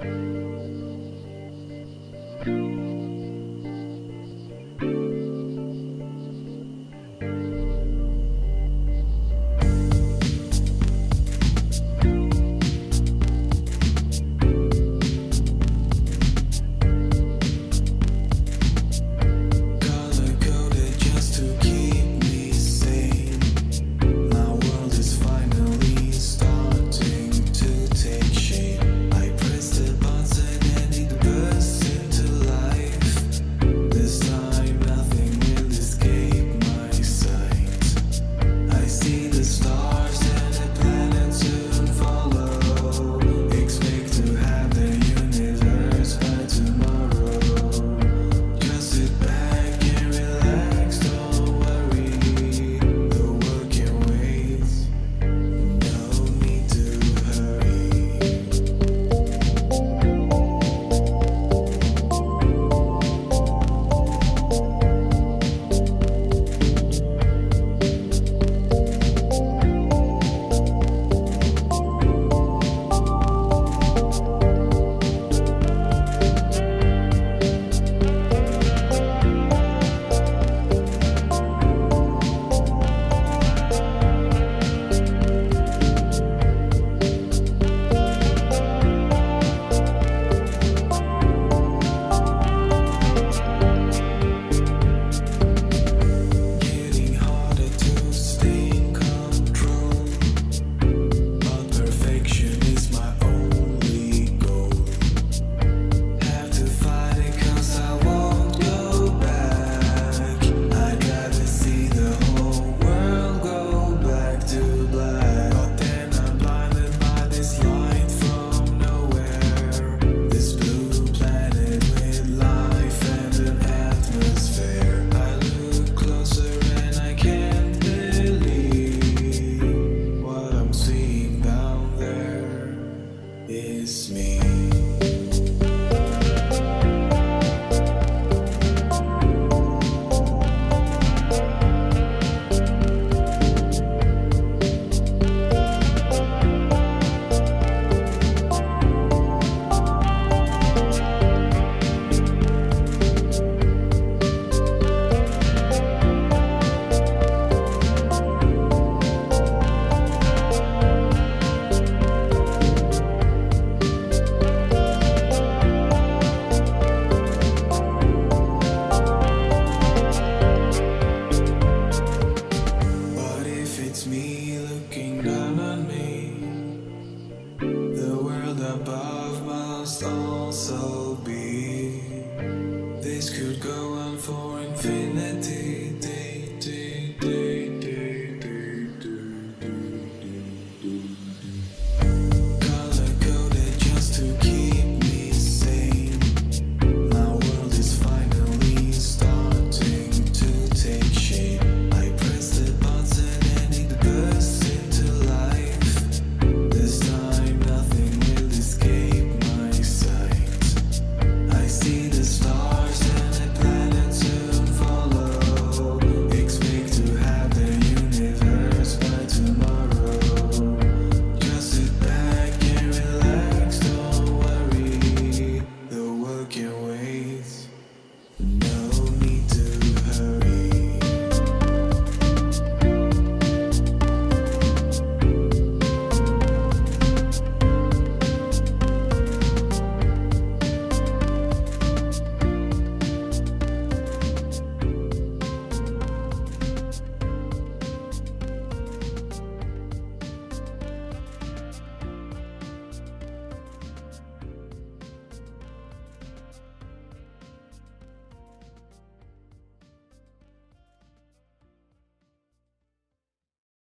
Color is me. going for